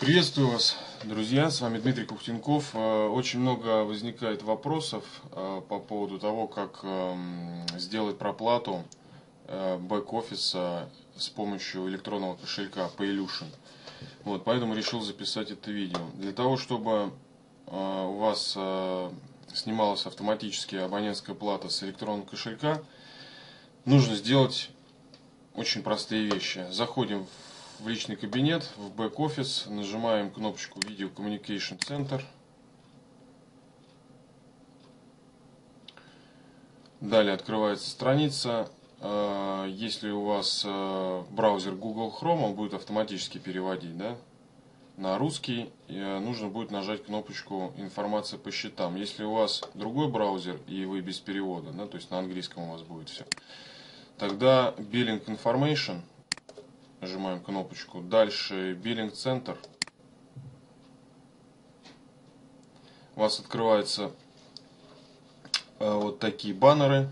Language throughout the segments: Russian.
Приветствую вас, друзья, с вами Дмитрий Кухтенков. Э, очень много возникает вопросов э, по поводу того, как эм, сделать проплату э, бэк-офиса с помощью электронного кошелька Paylution. Вот, поэтому решил записать это видео. Для того, чтобы у вас снималась автоматически абонентская плата с электронного кошелька, нужно сделать очень простые вещи. Заходим в в личный кабинет, в бэк-офис, нажимаем кнопочку Video Communication Center. Далее открывается страница. А, если у вас а, браузер Google Chrome, он будет автоматически переводить да, на русский. И нужно будет нажать кнопочку «Информация по счетам». Если у вас другой браузер и вы без перевода, да, то есть на английском у вас будет все, тогда Billing Information – Нажимаем кнопочку. Дальше биллинг центр. У вас открываются э, вот такие баннеры.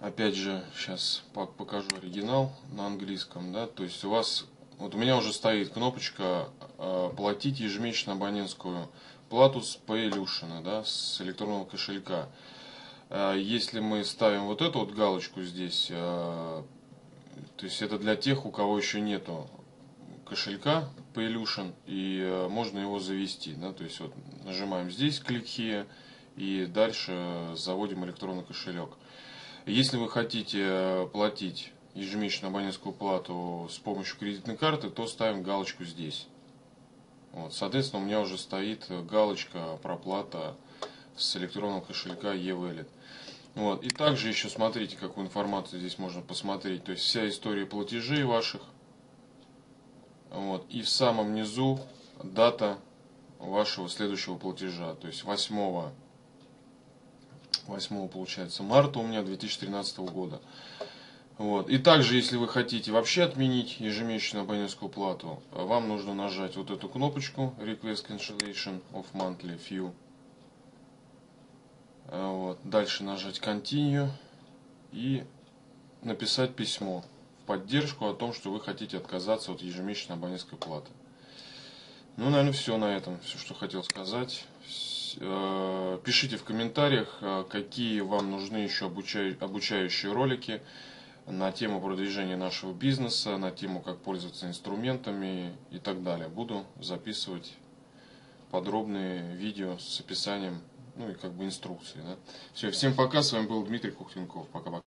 Опять же, сейчас покажу оригинал на английском. Да? То есть у вас, вот у меня уже стоит кнопочка э, платить ежемесячно абонентскую плату с Paylution, да, с электронного кошелька. Э, если мы ставим вот эту вот галочку здесь, то есть это для тех, у кого еще нету кошелька Paylution и э, можно его завести. Да? То есть вот нажимаем здесь клик here и дальше заводим электронный кошелек. Если вы хотите э, платить ежемесячную абонентскую плату с помощью кредитной карты, то ставим галочку здесь. Вот, соответственно, у меня уже стоит галочка проплата с электронного кошелька e-wallet. Вот. И также еще смотрите, какую информацию здесь можно посмотреть. То есть вся история платежей ваших. Вот. И в самом низу дата вашего следующего платежа. То есть 8, 8 получается марта у меня 2013 года. Вот. И также, если вы хотите вообще отменить ежемесячную абонентскую плату, вам нужно нажать вот эту кнопочку Request Cancellation of Monthly Fee. Дальше нажать Continue и написать письмо в поддержку о том, что вы хотите отказаться от ежемесячной абонентской платы. Ну, наверное, все на этом, все, что хотел сказать. Э, пишите в комментариях, э, какие вам нужны еще обучающие ролики на тему продвижения нашего бизнеса, на тему, как пользоваться инструментами и так далее. Буду записывать подробные видео с описанием ну и как бы инструкции. Да? Все, всем пока, с вами был Дмитрий Кухтенков. Пока-пока.